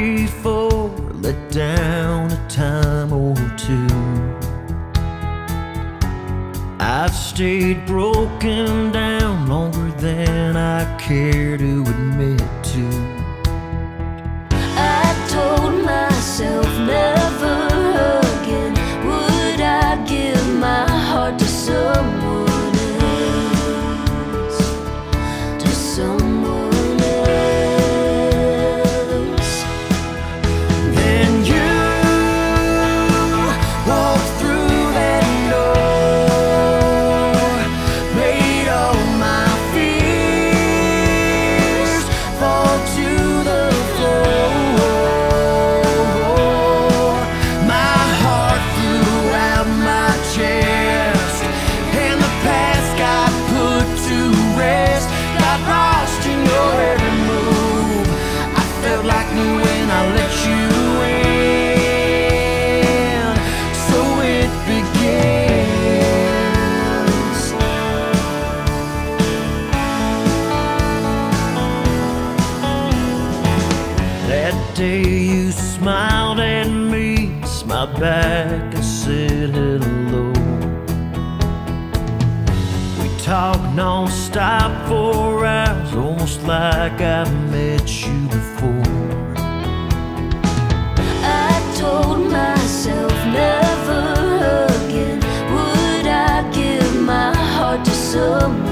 before, let down a time or two. I've stayed broken down longer than I care to admit to. Day you smiled at me, smiled back and said hello. We talked non-stop for hours, almost like I've met you before. giữa